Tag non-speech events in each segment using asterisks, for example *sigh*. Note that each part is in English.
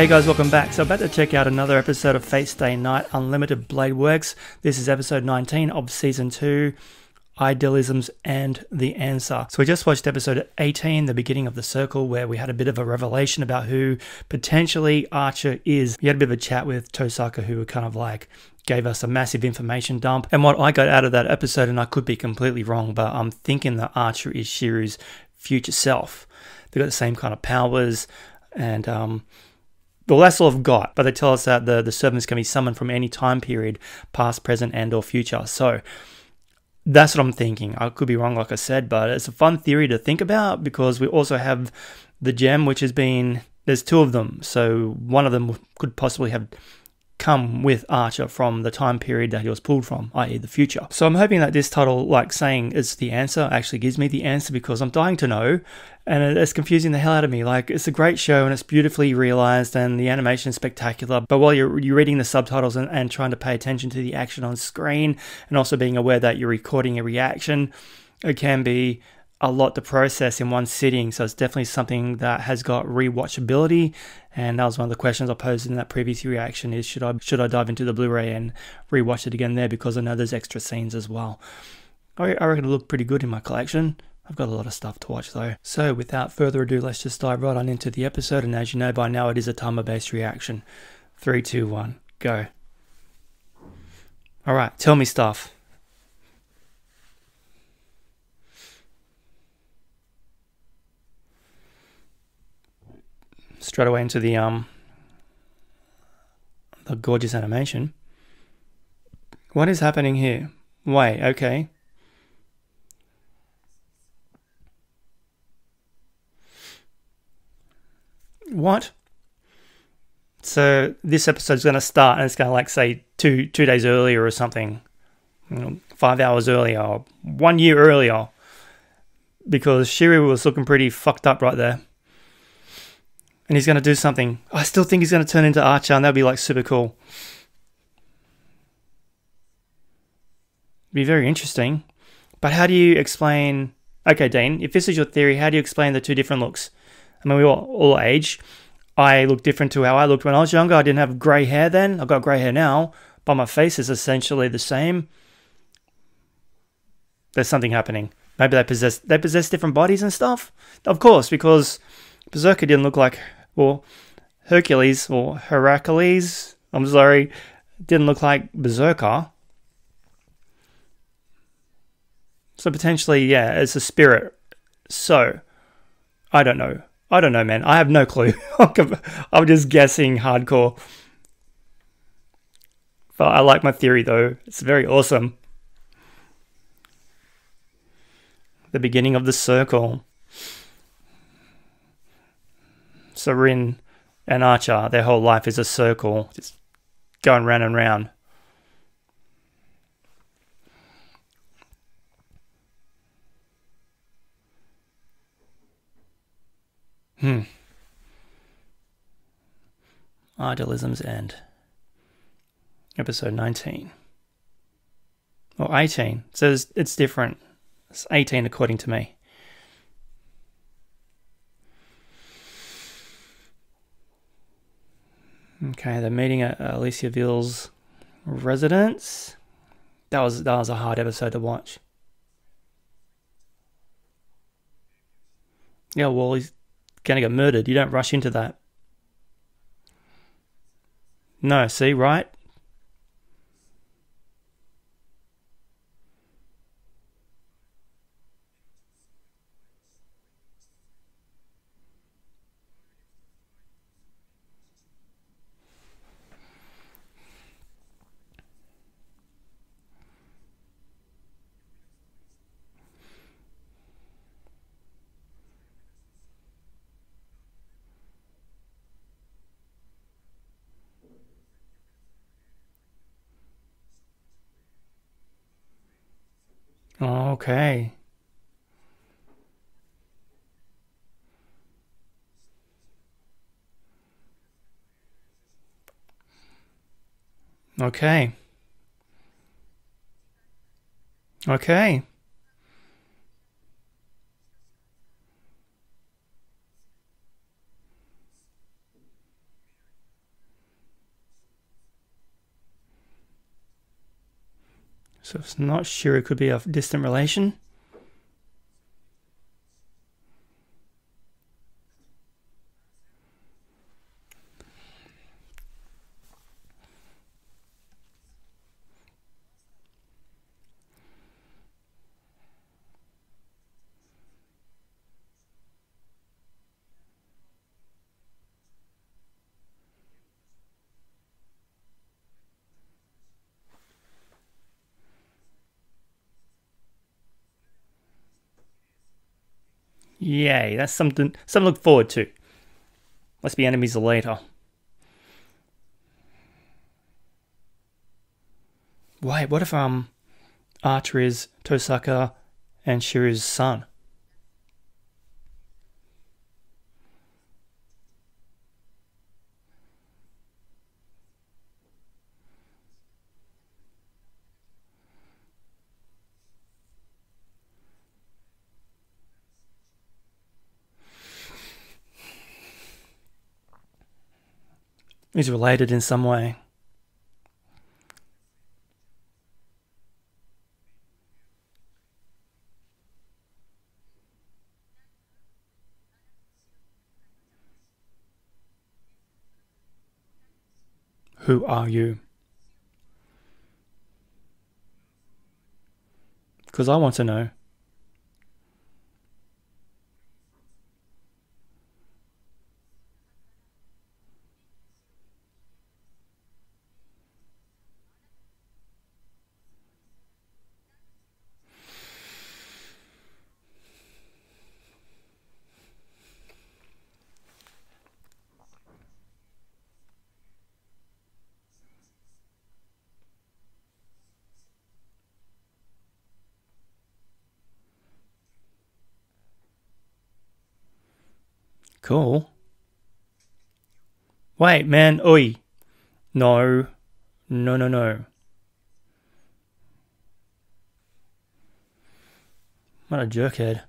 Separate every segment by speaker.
Speaker 1: Hey guys, welcome back. So, about to check out another episode of Fate Stay Night Unlimited Blade Works. This is episode 19 of season 2 Idealism's End the Answer. So, we just watched episode 18, the beginning of the circle, where we had a bit of a revelation about who potentially Archer is. We had a bit of a chat with Tosaka, who kind of like gave us a massive information dump. And what I got out of that episode, and I could be completely wrong, but I'm thinking that Archer is Shirou's future self. They've got the same kind of powers and um, well, that's all I've got. But they tell us that the, the servants can be summoned from any time period, past, present, and or future. So that's what I'm thinking. I could be wrong, like I said, but it's a fun theory to think about because we also have the gem, which has been there's two of them. So one of them could possibly have come with Archer from the time period that he was pulled from, i.e., the future. So I'm hoping that this title, like saying it's the answer, actually gives me the answer because I'm dying to know, and it's confusing the hell out of me. Like it's a great show and it's beautifully realized and the animation is spectacular. But while you're you're reading the subtitles and, and trying to pay attention to the action on screen and also being aware that you're recording a reaction, it can be a lot to process in one sitting. So it's definitely something that has got rewatchability. And that was one of the questions I posed in that previous reaction is should I should I dive into the Blu-ray and rewatch it again there because I know there's extra scenes as well. I, I reckon it looked pretty good in my collection. I've got a lot of stuff to watch though. So without further ado, let's just dive right on into the episode. And as you know by now, it is a timer-based reaction. Three, two, one, go. All right, tell me stuff. Straight away into the um the gorgeous animation. What is happening here? Wait, okay. What? So this episode's going to start, and it's going to like say two two days earlier or something, you know, five hours earlier, or one year earlier, because Shirou was looking pretty fucked up right there and he's going to do something. I still think he's going to turn into Archer, and that'd be like super cool. Be very interesting. But how do you explain? Okay, Dean, if this is your theory, how do you explain the two different looks? I mean, we all, all age. I look different to how I looked when I was younger. I didn't have grey hair then. I've got grey hair now, but my face is essentially the same. There's something happening. Maybe they possess they possess different bodies and stuff. Of course, because Berserker didn't look like or Hercules or Heracles, I'm sorry, didn't look like Berserker. So potentially, yeah, it's a spirit. So, I don't know. I don't know, man. I have no clue. *laughs* I'm just guessing hardcore. But I like my theory, though. It's very awesome. The beginning of the circle. Sarin and Archer, their whole life is a circle, just going round and round. Hmm. Idealism's End. Episode 19. Or 18. So it's different. It's 18 according to me. Okay, they're meeting at Illyasviel's residence. That was that was a hard episode to watch. Yeah, well, he's gonna get murdered. You don't rush into that. No, see, right? Okay. Okay. Okay.
Speaker 2: So it's not sure it could be a distant relation. Yay, that's something something to look forward to. Must be enemies later. Wait, what if um Archer is Tosaka and Shirou's son? Is related in some way. Who are you? Because I want to know. Cool. Wait, man, oi. No. No, no, no. What a jerkhead.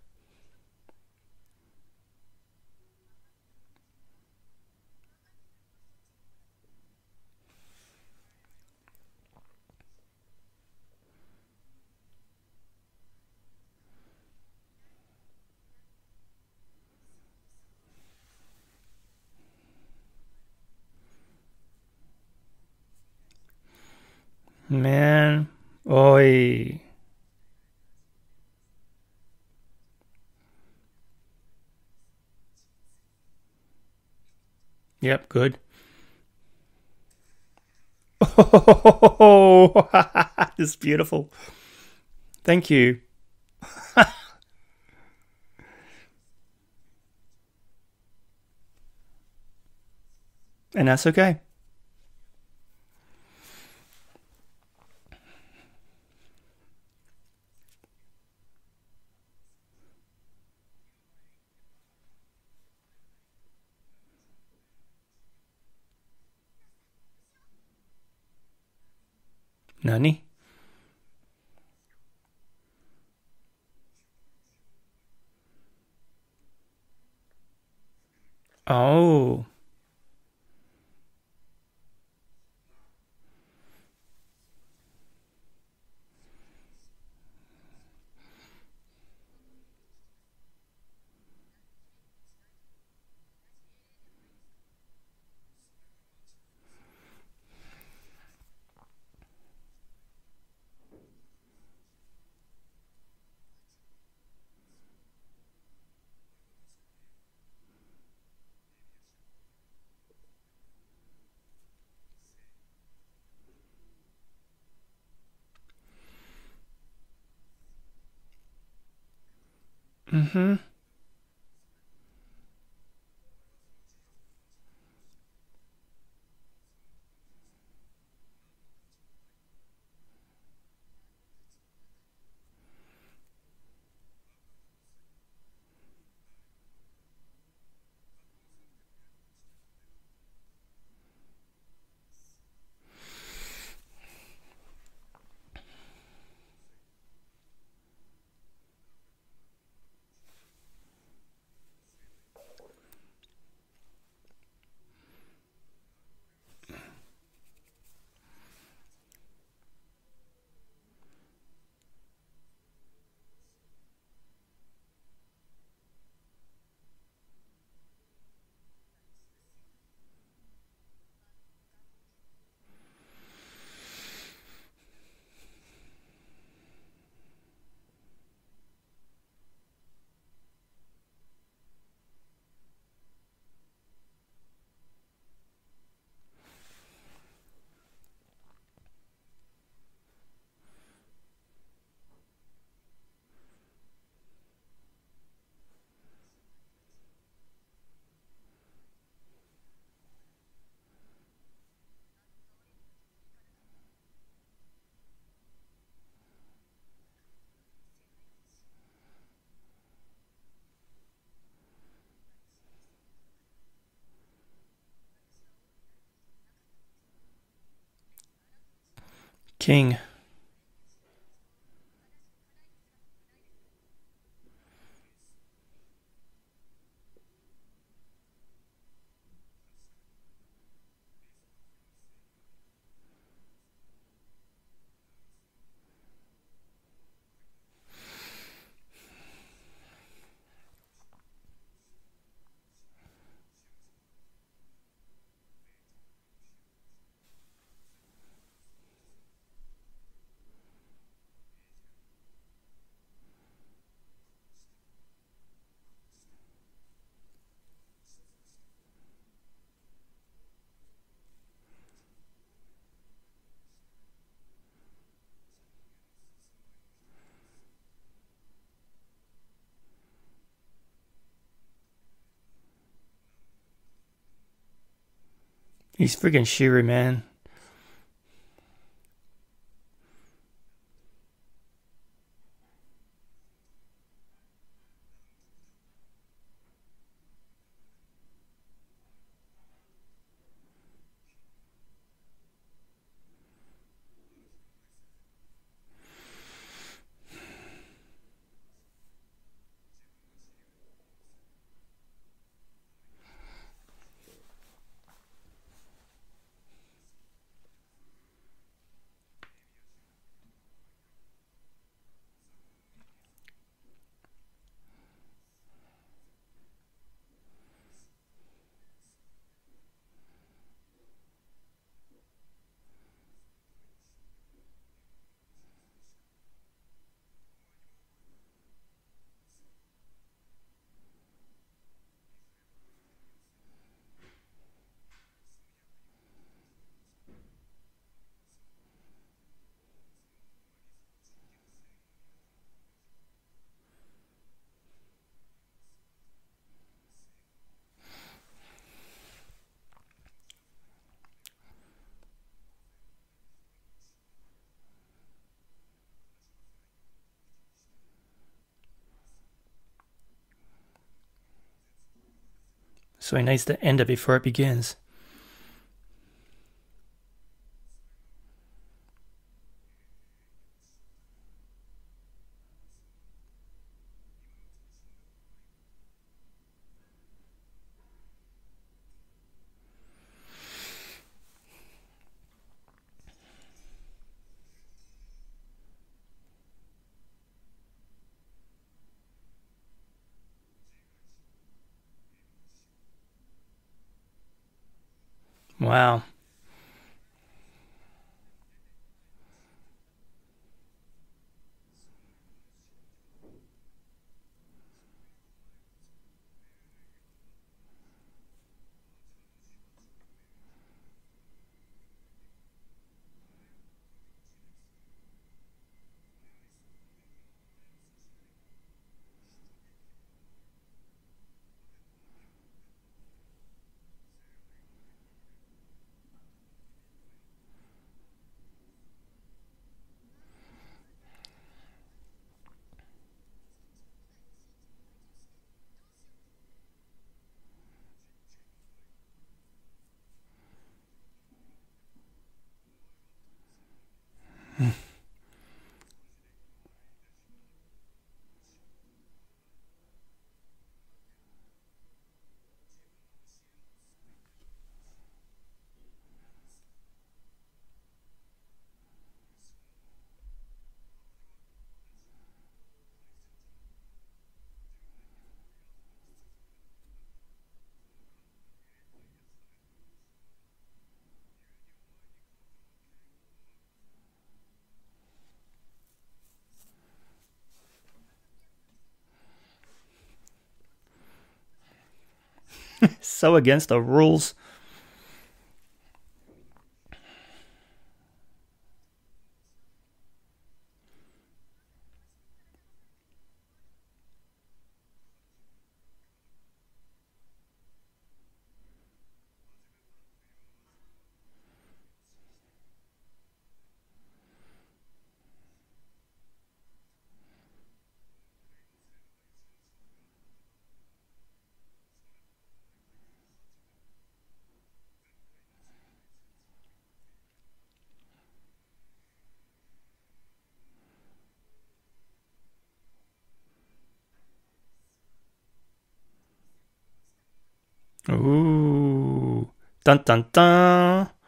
Speaker 2: Man, oi. Yep, good. Oh, *laughs* this is beautiful. Thank you. *laughs* and that's okay. Nani? Oh. Mm-hmm. King. He's freaking Shuri, man. So he needs to end it before it begins. Wow. Mm. *laughs* so against the rules. Ooh. Dun dun dun.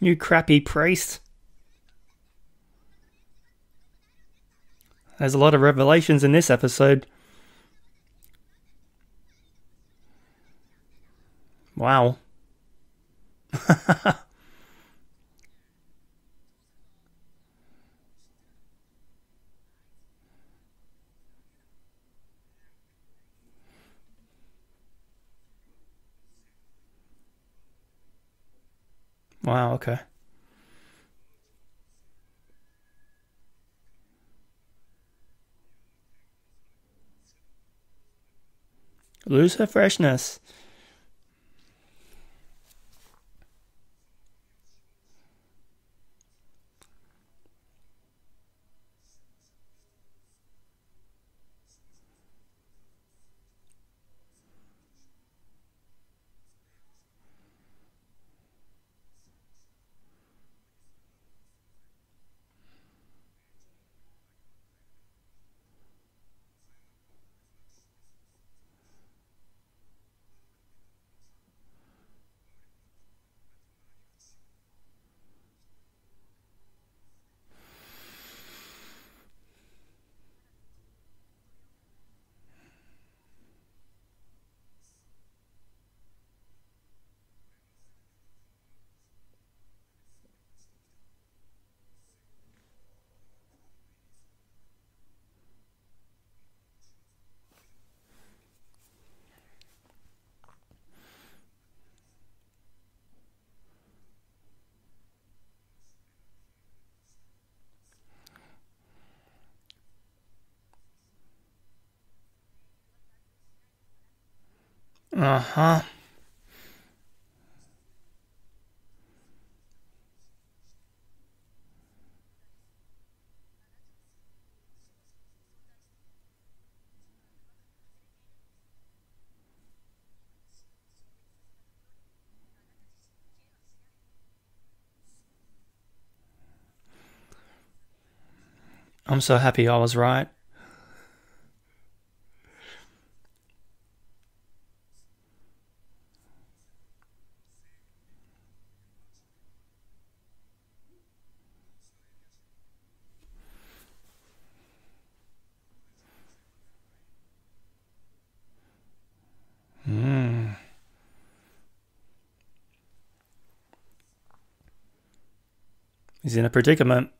Speaker 2: You crappy priest. There's a lot of revelations in this episode. Wow. *laughs* wow, okay. Lose her freshness. Uh huh. I'm so happy I was right. He's in a predicament.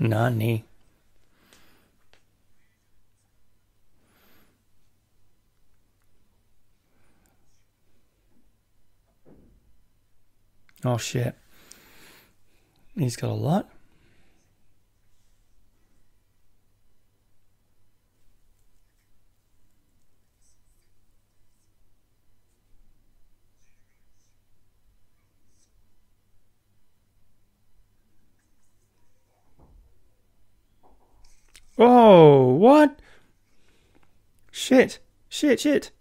Speaker 2: Nani.
Speaker 1: Oh shit. He's got a lot. Oh, what? Shit. Shit, shit.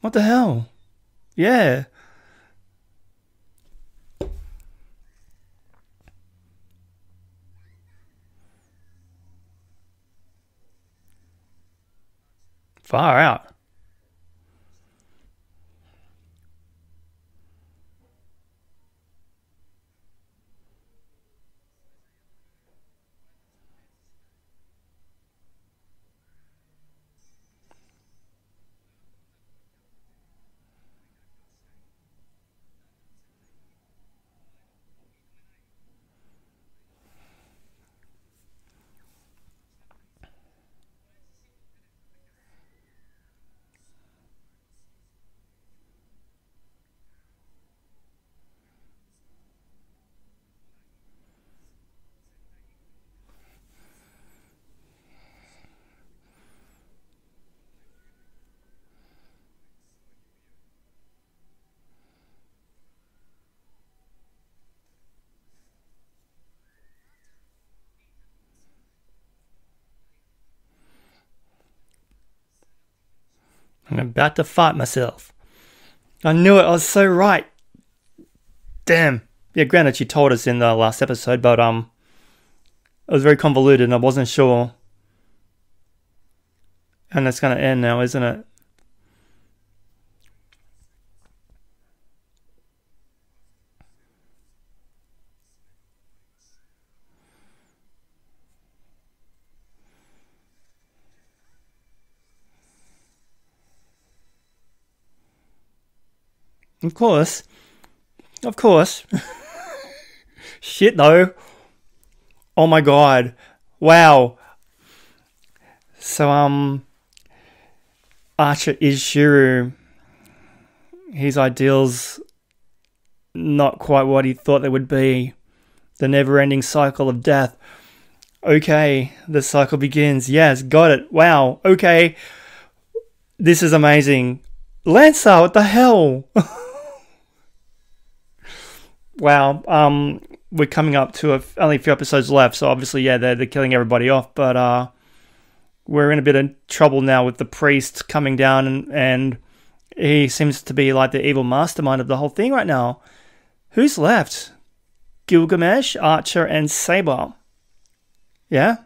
Speaker 1: What the hell? Yeah. Far out. I'm about to fight myself. I knew it. I was so right. Damn. Yeah, granted, she told us in the last episode, but um, it was very convoluted, and I wasn't sure. And it's gonna end now, isn't it? Of course. Of course. Shit, though. Oh my god. Wow. So, um, Archer is Shirou. His ideals not quite what he thought they would be. The never ending cycle of death. Okay, the cycle begins. Yes, got it. Wow. Okay. This is amazing. Lancer, what the hell? *laughs* wow. Um, we're coming up to a, only a few episodes left, so obviously, yeah, they're, they're killing everybody off. But uh, we're in a bit of trouble now with the priest coming down, and, and he seems to be like the evil mastermind of the whole thing right now. Who's left? Gilgamesh, Archer, and Saber. Yeah?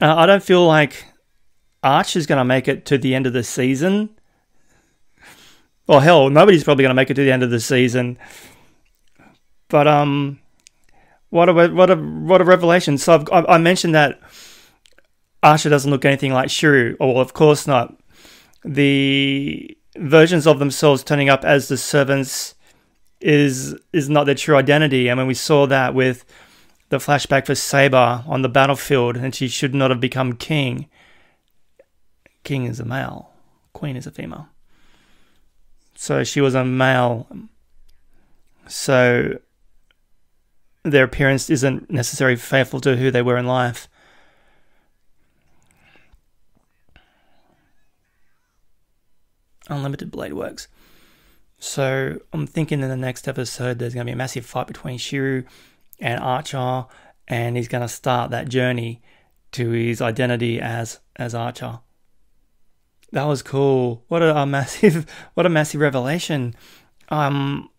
Speaker 1: Uh, I don't feel like Archer's going to make it to the end of the season. Well, hell, nobody's probably going to make it to the end of the season. But um, what a what a what a revelation! So I've, i mentioned that Archer doesn't look anything like Shiryu. Oh, well, of course not. The versions of themselves turning up as the servants is is not their true identity. I mean, we saw that with the flashback for Saber on the battlefield, and she should not have become king. King is a male, queen is a female. So she was a male. So their appearance isn't necessarily faithful to who they were in life. Unlimited Blade Works. So I'm thinking in the next episode there's going to be a massive fight between Shiryu and Archer, and he's going to start that journey to his identity as as Archer. That was cool. What a, a massive, *laughs* what a massive revelation. Um,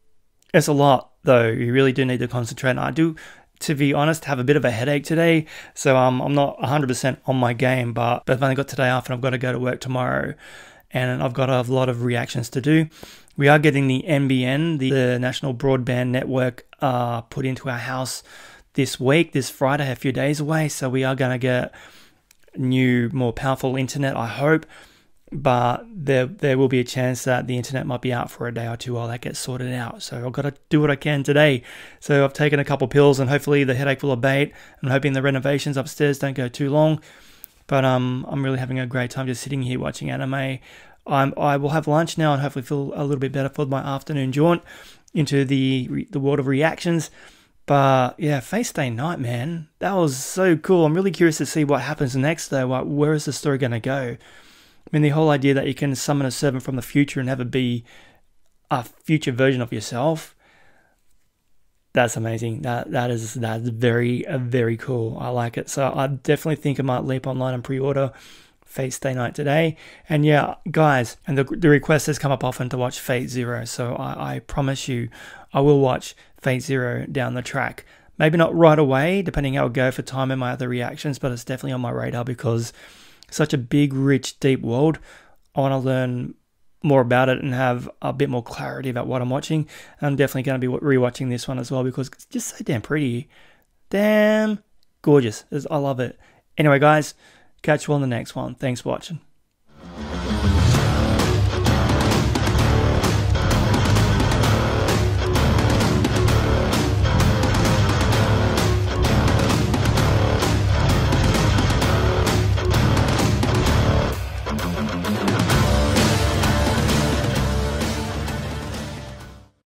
Speaker 1: it's a lot though. You really do need to concentrate. And I do, to be honest, have a bit of a headache today. So um, I'm not 100% on my game, but, but I've only got today off and I've got to go to work tomorrow. And I've got a lot of reactions to do. We are getting the NBN, the, the National Broadband Network, uh, put into our house this week, this Friday, a few days away. So we are going to get new, more powerful internet, I hope but there there will be a chance that the internet might be out for a day or two while that gets sorted out. So I've got to do what I can today. So I've taken a couple pills and hopefully the headache will abate. I'm hoping the renovations upstairs don't go too long. But um, I'm really having a great time just sitting here watching anime. I'm, I will have lunch now and hopefully feel a little bit better for my afternoon jaunt into the the world of reactions. But yeah, Fate Stay Night, man, that was so cool. I'm really curious to see what happens next, though. Like, where is the story going to go? I mean, the whole idea that you can summon a servant from the future and have it be a future version of yourself. That's amazing. That that is that's very uh, very cool. I like it. So I definitely think I might leap online and pre-order Fate Stay Night today. And yeah, guys, and the, the request has come up often to watch Fate Zero. So I, I promise you, I will watch Fate Zero down the track. Maybe not right away, depending how I go for time and my other reactions, but it's definitely on my radar because such a big, rich, deep world. I want to learn more about it and have a bit more clarity about what I'm watching. I'm definitely going to be rewatching this one as well because it's just so damn pretty. Damn gorgeous. I love it. Anyway, guys, catch you on the next one. Thanks for watching.